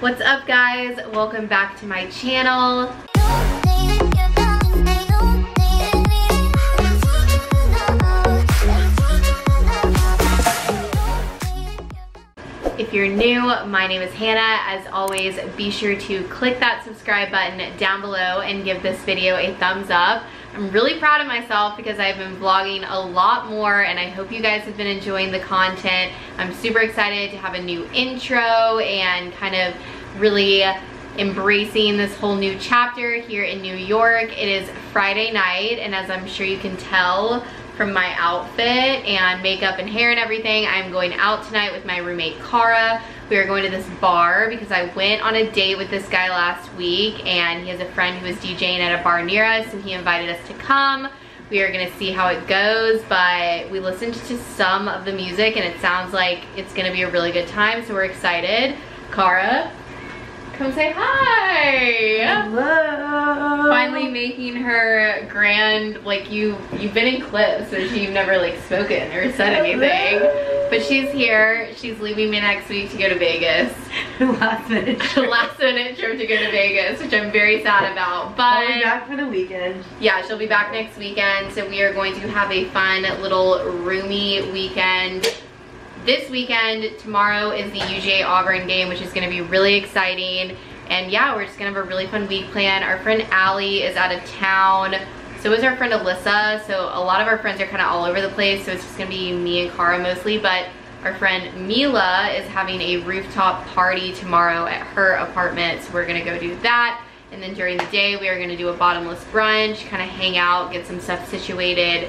What's up guys? Welcome back to my channel. If you're new, my name is Hannah. As always, be sure to click that subscribe button down below and give this video a thumbs up. I'm really proud of myself because I've been vlogging a lot more and I hope you guys have been enjoying the content. I'm super excited to have a new intro and kind of really embracing this whole new chapter here in New York. It is Friday night and as I'm sure you can tell from my outfit and makeup and hair and everything, I'm going out tonight with my roommate Cara. We are going to this bar because I went on a date with this guy last week and he has a friend who is DJing at a bar near us and he invited us to come. We are gonna see how it goes, but we listened to some of the music and it sounds like it's gonna be a really good time, so we're excited. Cara, come say hi. Hello. Finally making her grand, like you, you've been in clips, so you've never like spoken or said anything. But she's here, she's leaving me next week to go to Vegas. Last minute. trip. Last minute trip to go to Vegas, which I'm very sad about. But I'll be back for the weekend. yeah, she'll be back next weekend. So we are going to have a fun little roomy weekend. This weekend, tomorrow is the UGA Auburn game, which is gonna be really exciting. And yeah, we're just gonna have a really fun week plan. Our friend Allie is out of town. So is our friend Alyssa. So a lot of our friends are kind of all over the place. So it's just gonna be me and Cara mostly. But our friend Mila is having a rooftop party tomorrow at her apartment. So we're gonna go do that. And then during the day, we are gonna do a bottomless brunch, kind of hang out, get some stuff situated.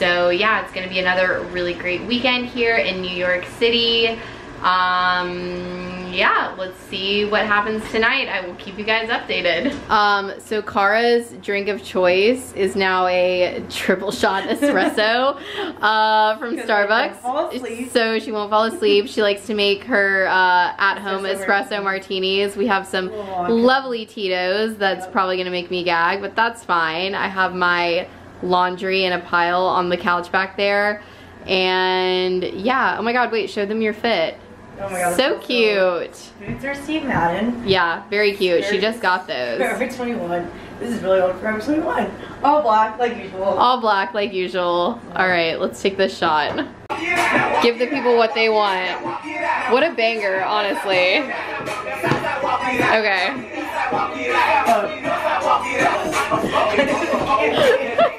So yeah, it's gonna be another really great weekend here in New York City. Um, yeah, let's see what happens tonight. I will keep you guys updated. Um, so Cara's drink of choice is now a triple shot espresso uh, from Starbucks. So she won't fall asleep. She likes to make her uh, at-home Espresso espresso martinis. We have some Oh, lovely Tito's. That's Yep. probably gonna make me gag, but that's fine. I have my laundry in a pile on the couch back there. And yeah, oh my god, wait, show them your fit. Oh my god. so cute. Boots are Steve Madden. Yeah, very cute. She just got those. Forever 21. This is really old for Forever 21. All black, like usual. All black like usual. All right, let's take this shot. Give the people what they want. What a banger, honestly. Okay.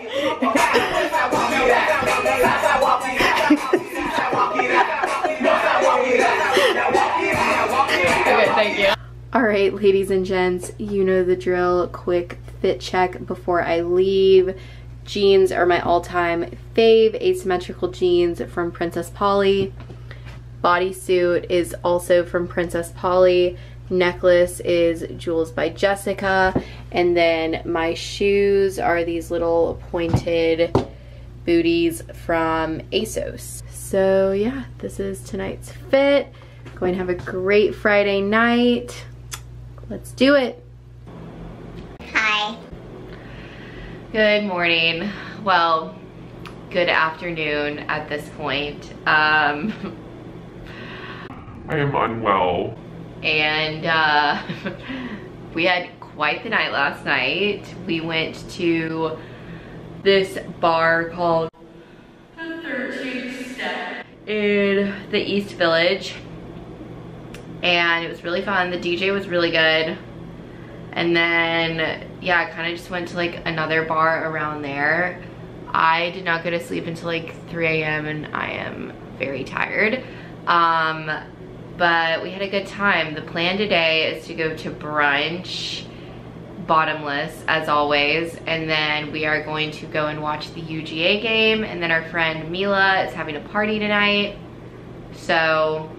thank you. All right, ladies and gents, you know the drill. Quick fit check before I leave. Jeans are my all-time fave asymmetrical jeans from Princess Polly. Bodysuit is also from Princess Polly. Necklace is Jewels by Jessica. And then my shoes are these little pointed booties from ASOS. So yeah, this is tonight's fit. Going to have a great Friday night. Let's do it. Hi. Good morning. Well, good afternoon at this point. Um, I am unwell. and uh, we had quite the night last night. We went to this bar called The 13th Step in the East Village. And it was really fun. The DJ was really good. And then, yeah, I kind of just went to like another bar around there. I did not go to sleep until like 3 a.m. and I am very tired. Um, but we had a good time. The plan today is to go to brunch, bottomless as always, and then we are going to go and watch the UGA game, and then our friend Mila is having a party tonight. So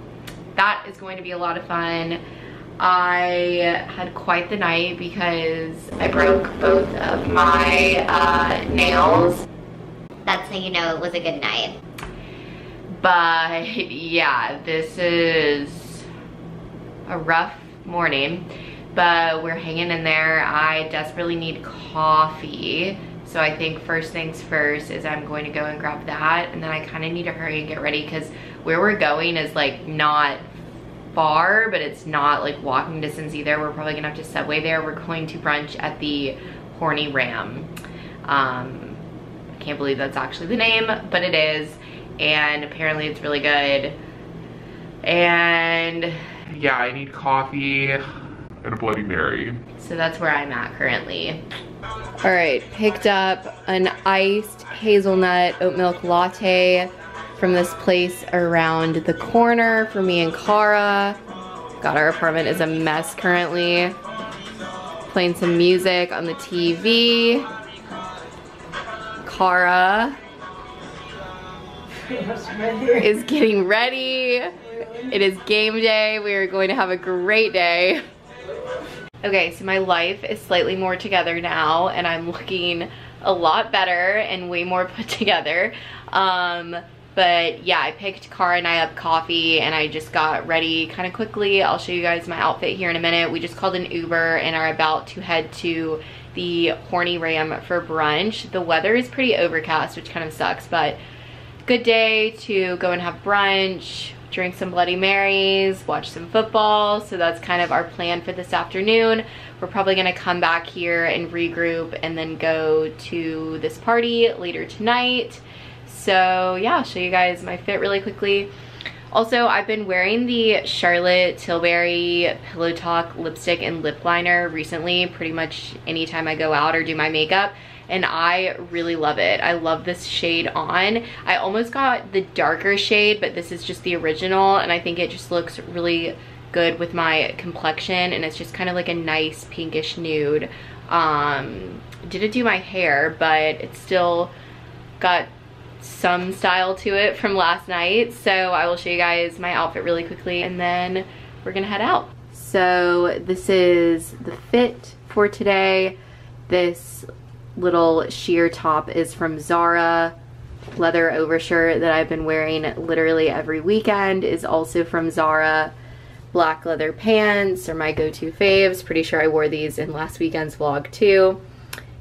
that is going to be a lot of fun. I had quite the night because I broke both of my uh, nails. That's how you know it was a good night. But yeah, this is a rough morning, but we're hanging in there. I desperately need coffee. So I think first things first is I'm going to go and grab that and then I kind of need to hurry and get ready because where we're going is like not far, but it's not like walking distance either. We're probably gonna have to subway there. We're going to brunch at the Horny Ram. Um, I can't believe that's actually the name, but it is. And apparently it's really good. And Yeah, I need coffee and a Bloody Mary. so that's where I'm at currently. All right, picked up an iced hazelnut oat milk latte from this place around the corner for me and Cara. God, our apartment is a mess currently. Playing some music on the TV. Cara is getting ready. It is game day. We are going to have a great day. Okay, so my life is slightly more together now and I'm looking a lot better and way more put together. Um, but yeah, I picked Cara and I up coffee and I just got ready kind of quickly. I'll show you guys my outfit here in a minute. We just called an Uber and are about to head to the Horny Ram for brunch. The weather is pretty overcast, which kind of sucks, but good day to go and have brunch, drink some Bloody Marys, watch some football. So that's kind of our plan for this afternoon. We're probably gonna come back here and regroup and then go to this party later tonight. So yeah, I'll show you guys my fit really quickly. Also, I've been wearing the Charlotte Tilbury Pillow Talk lipstick and lip liner recently, pretty much anytime I go out or do my makeup and I really love it. I love this shade on. I almost got the darker shade, but this is just the original and I think it just looks really good with my complexion and it's just kind of like a nice pinkish nude. Um, didn't do my hair, but it's still got some style to it from last night. So I will show you guys my outfit really quickly and then we're gonna head out. So this is the fit for today. This little sheer top is from Zara. Leather overshirt that I've been wearing literally every weekend is also from Zara. Black leather pants are my go-to faves. Pretty sure I wore these in last weekend's vlog too.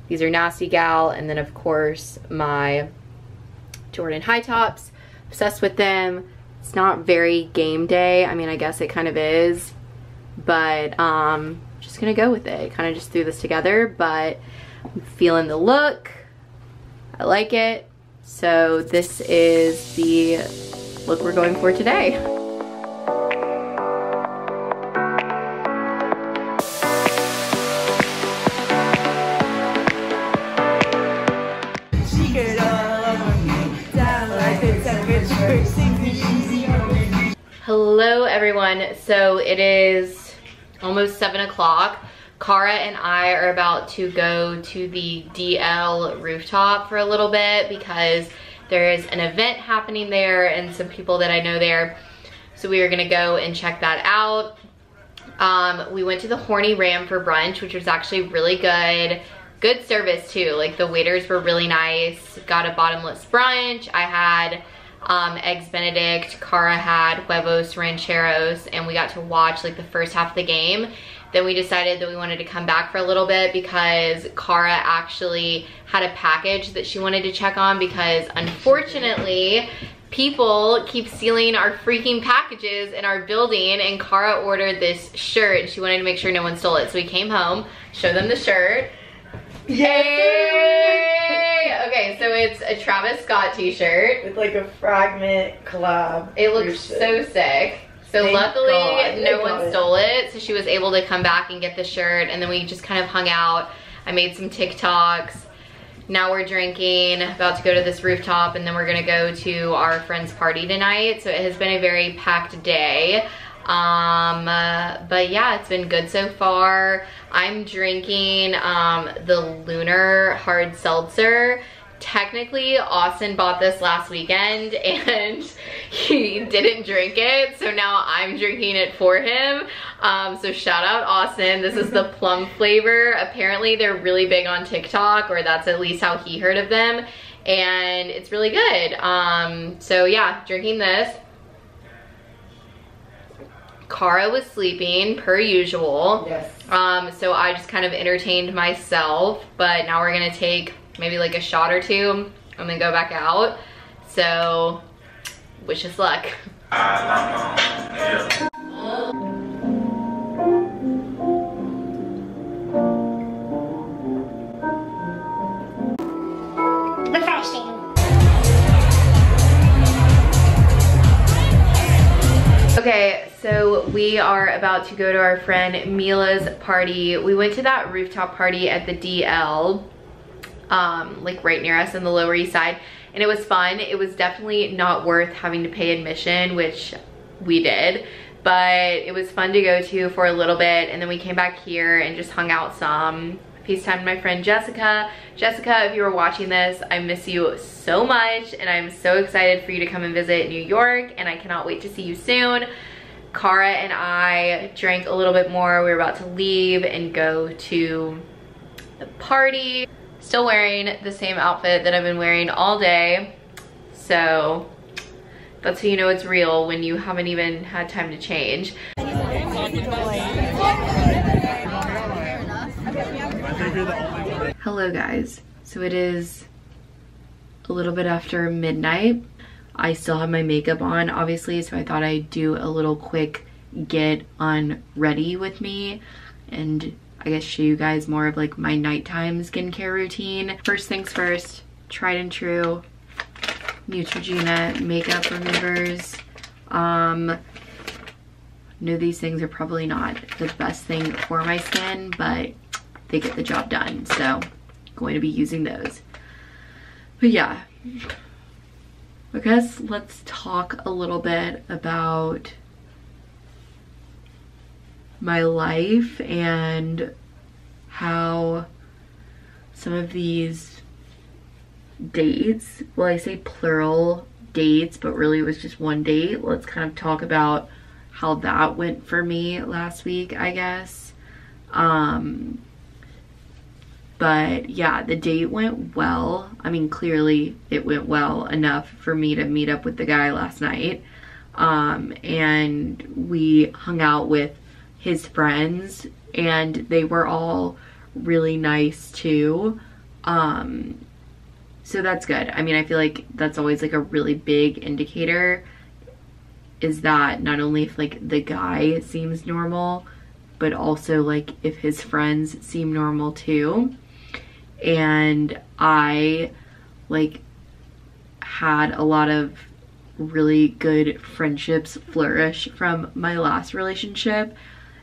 These are Nasty Gal and then of course my Jordan high tops. Obsessed with them. It's not very game day. I mean, I guess it kind of is, but um, just gonna go with it. Kind of just threw this together, but I'm feeling the look. I like it. So this is the look we're going for today. Hello everyone. So it is almost seven o'clock. Kara and I are about to go to the DL rooftop for a little bit because there is an event happening there and some people that I know there. So we are gonna go and check that out. Um, we went to the Horny Ram for brunch, which was actually really good. Good service too, like the waiters were really nice. Got a bottomless brunch. I had um, eggs benedict, Cara had huevos rancheros, and we got to watch like the first half of the game. Then we decided that we wanted to come back for a little bit because Cara actually had a package that she wanted to check on because unfortunately, people keep stealing our freaking packages in our building and Cara ordered this shirt and she wanted to make sure no one stole it. So we came home, showed them the shirt. Yay! Okay, so it's a Travis Scott t-shirt. With like a fragment collab. It looks so sick. So Thank luckily God. no one God. stole it. So she was able to come back and get the shirt and then we just kind of hung out. I made some TikToks. Now we're drinking, about to go to this rooftop and then we're gonna go to our friend's party tonight. So it has been a very packed day. Um, uh, but yeah, it's been good so far. I'm drinking um, the Lunar Hard Seltzer. Technically, Austin bought this last weekend and he didn't drink it. So now I'm drinking it for him. Um, so shout out Austin. This is the plum flavor. Apparently they're really big on TikTok or that's at least how he heard of them. And it's really good. Um, so yeah, drinking this. Kara was sleeping per usual. Yes. Um, so I just kind of entertained myself, but now we're gonna take maybe like a shot or two and then go back out. So wish us luck. Okay, we are about to go to our friend Mila's party. We went to that rooftop party at the DL, um, like right near us in the Lower East Side, and it was fun. It was definitely not worth having to pay admission, which we did, but it was fun to go to for a little bit, and then we came back here and just hung out some. FaceTimed my friend Jessica. Jessica, if you were watching this, I miss you so much, and I'm so excited for you to come and visit New York, and I cannot wait to see you soon. Cara and I drank a little bit more. We were about to leave and go to the party. Still wearing the same outfit that I've been wearing all day. So that's how you know it's real when you haven't even had time to change. Hello guys. So it is a little bit after midnight. I still have my makeup on obviously so I thought I'd do a little quick get on ready with me and I guess show you guys more of like my nighttime skincare routine. First things first, tried and true Neutrogena makeup removers. Um, know these things are probably not the best thing for my skin, but they get the job done. So going to be using those. But yeah, I guess let's talk a little bit about my life and how some of these dates, well I say plural dates, but really it was just one date. Let's kind of talk about how that went for me last week, I guess. Um, but yeah, the date went well. I mean, clearly it went well enough for me to meet up with the guy last night. Um, and we hung out with his friends and they were all really nice too. Um, so that's good. I mean, I feel like that's always like a really big indicator is that not only if like the guy seems normal, but also like if his friends seem normal too. And I like had a lot of really good friendships flourish from my last relationship.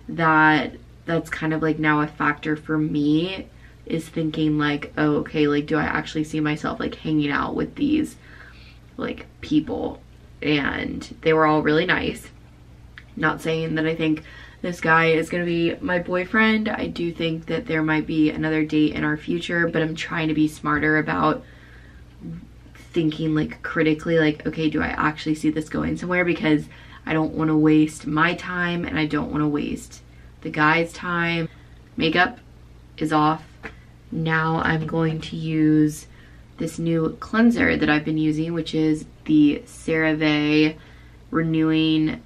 That that's kind of like now a factor for me is thinking like oh okay like do i actually see myself like hanging out with these like people? And they were all really nice. Not saying that i think this guy is going to be my boyfriend. I do think that there might be another date in our future but i'm trying to be smarter about thinking like critically like okay do i actually see this going somewhere? Because i don't want to waste my time and i don't want to waste the guy's time. Makeup is off. Now i'm going to use this new cleanser that i've been using which is the cerave renewing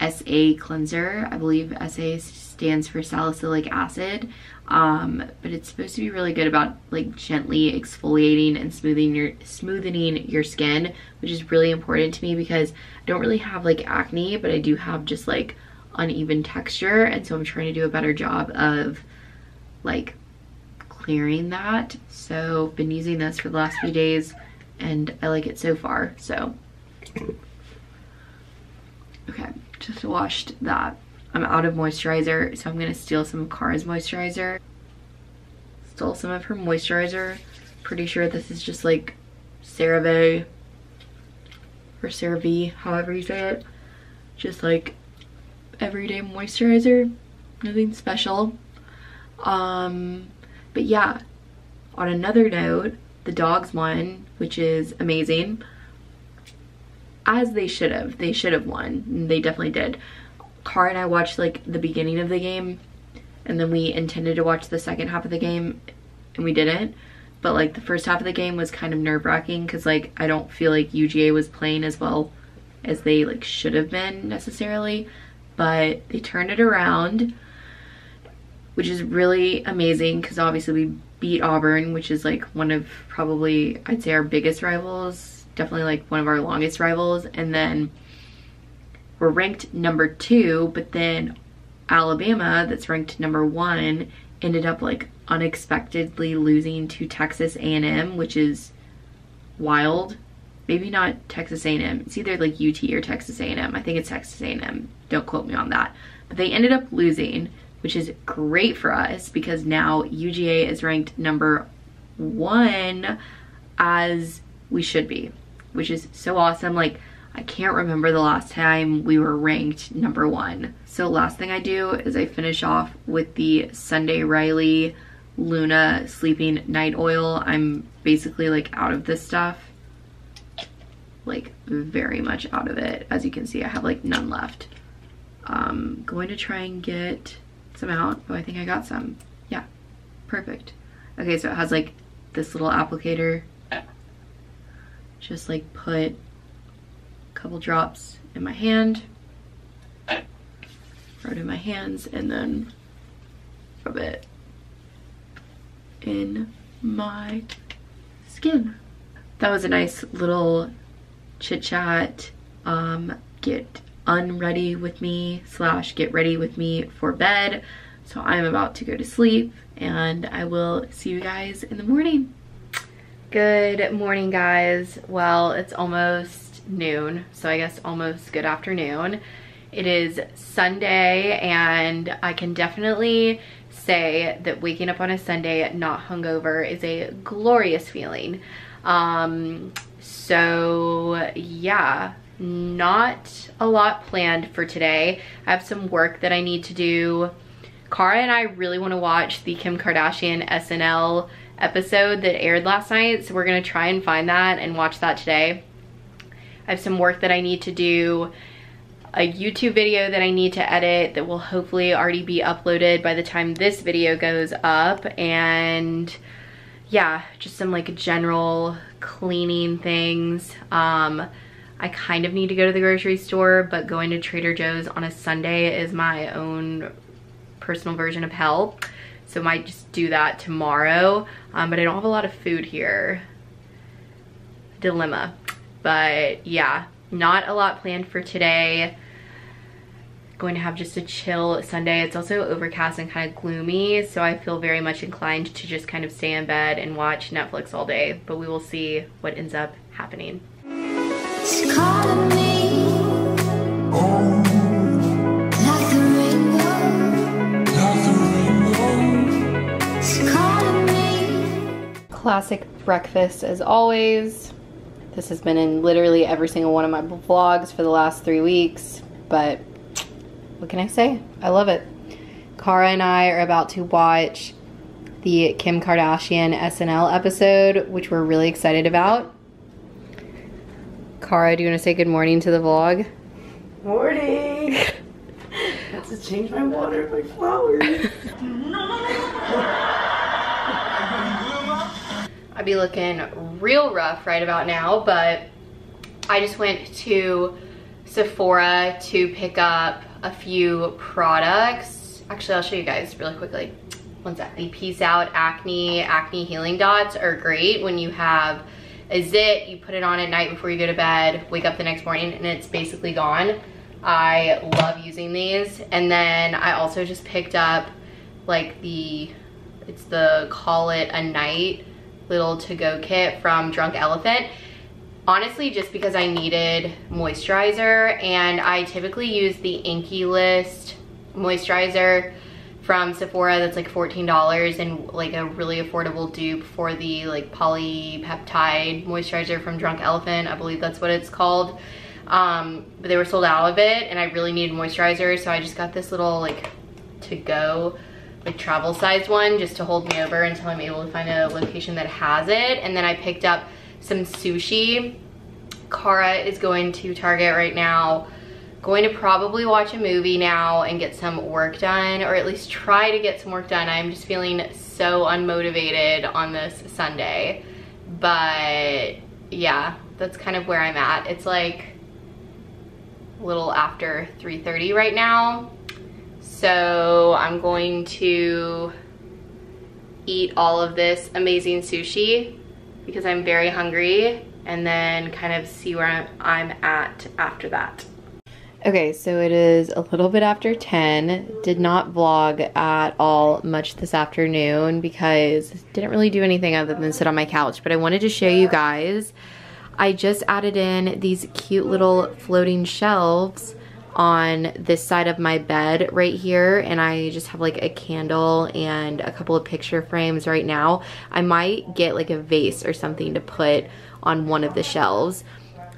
sa cleanser i believe sa stands for salicylic acid um, but it's supposed to be really good about like gently exfoliating and smoothing your smoothing your skin which is really important to me because I don't really have like acne but I do have just like uneven texture and so I'm trying to do a better job of like clearing that. So been using this for the last few days and I like it so far so. Okay just washed that I'm out of moisturizer, so I'm gonna steal some of Cara's moisturizer. Stole some of her moisturizer. Pretty sure this is just like CeraVe or CeraVe, however you say it. Just like everyday moisturizer, nothing special. Um, but yeah, on another note, the dogs won, which is amazing. As they should have. They should have won. They definitely did. Car and I watched like the beginning of the game and then we intended to watch the second half of the game and we didn't. But like the first half of the game was kind of nerve wracking because like I don't feel like UGA was playing as well as they like should have been necessarily. But they turned it around, which is really amazing because obviously we beat Auburn, which is like one of probably I'd say our biggest rivals, definitely like one of our longest rivals. And then we're ranked number two, but then Alabama, that's ranked number one, ended up like unexpectedly losing to Texas A&M, which is wild. Maybe not Texas A&M. It's either like UT or Texas A&M. I think it's Texas A&M. Don't quote me on that. But they ended up losing, which is great for us because now UGA is ranked number one as we should be, which is so awesome. Like, I can't remember the last time we were ranked number one. So last thing I do is I finish off with the Sunday Riley Luna Sleeping Night Oil. I'm basically like out of this stuff. Like very much out of it. As you can see, I have like none left. Um, going to try and get some out. Oh, I think I got some. Yeah, perfect. Okay, so it has like this little applicator. Just like put a couple drops in my hand. Rub it in my hands and then rub it in my skin. That was a nice little chit chat. Um, get unready with me slash get ready with me for bed. So I'm about to go to sleep and I will see you guys in the morning. Good morning guys. Well, it's almost noon, so I guess almost good afternoon. It is Sunday and I can definitely say that waking up on a Sunday not hungover is a glorious feeling. Um, so yeah, not a lot planned for today. I have some work that I need to do. Kara and I really want to watch the Kim Kardashian SNL episode that aired last night. So we're to try and find that and watch that today. I have some work that I need to do, a YouTube video that I need to edit that will hopefully already be uploaded by the time this video goes up. And yeah, just some like general cleaning things. Um, I kind of need to go to the grocery store, but going to Trader Joe's on a Sunday is my own personal version of hell. So might just do that tomorrow. Um, but I don't have a lot of food here. Dilemma. But yeah, not a lot planned for today. Going to have just a chill Sunday. It's also overcast and kind of gloomy, so I feel very much inclined to just kind of stay in bed and watch Netflix all day. But we will see what ends up happening. Classic breakfast as always. This has been in literally every single one of my vlogs for the last three weeks, but what can I say? I love it. Kara and I are about to watch the Kim Kardashian SNL episode, which we're really excited about. Kara, do you want to say good morning to the vlog? Morning. I Have to change my water, my flowers. I'd be looking real rough right about now, but I just went to Sephora to pick up a few products. Actually, I'll show you guys really quickly. One sec. The Peace Out Acne Acne Healing Dots are great when you have a zit, you put it on at night before you go to bed, wake up the next morning and it's basically gone. I love using these. And then I also just picked up like the, it's the Call It A Night little to-go kit from Drunk Elephant. Honestly, just because I needed moisturizer and I typically use the INKEY List moisturizer from Sephora that's like $14 and like a really affordable dupe for the like polypeptide moisturizer from Drunk Elephant. I believe that's what it's called. Um, but they were sold out of it and I really needed moisturizer so I just got this little like to go like travel size one just to hold me over until I'm able to find a location that has it. And then I picked up some sushi. Kara is going to Target right now going to probably watch a movie now and get some work done or at least try to get some work done. I'm just feeling so unmotivated on this Sunday. But yeah, that's kind of where I'm at. It's like a little after 3.30 right now. So I'm going to eat all of this amazing sushi because I'm very hungry and then kind of see where I'm, at after that. Okay, so it is a little bit after 10. Did not vlog at all much this afternoon because didn't really do anything other than sit on my couch. But I wanted to show you guys. I just added in these cute little floating shelves on this side of my bed right here and I just have like a candle and a couple of picture frames right now. I might get like a vase or something to put on one of the shelves.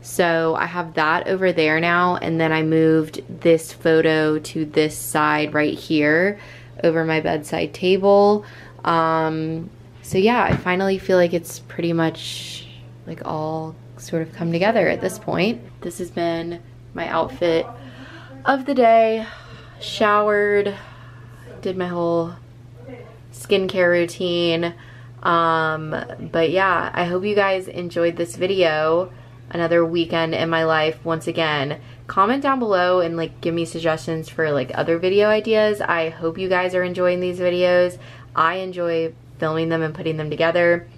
So I have that over there now and then I moved this photo to this side right here over my bedside table. Um, so yeah, I finally feel like it's pretty much like all sort of come together at this point. This has been my outfit of the day. Showered, did my whole skincare routine. Um, but yeah, I hope you guys enjoyed this video. Another weekend in my life once again. Comment down below and like give me suggestions for like other video ideas. I hope you guys are enjoying these videos. I enjoy filming them and putting them together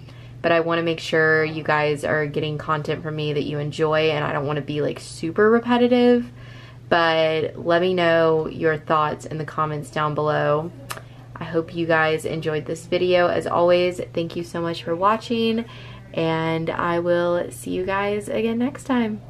but I want to make sure you guys are getting content from me that you enjoy and I don't want to be like super repetitive but let me know your thoughts in the comments down below. I hope you guys enjoyed this video. As always, thank you so much for watching and I will see you guys again next time.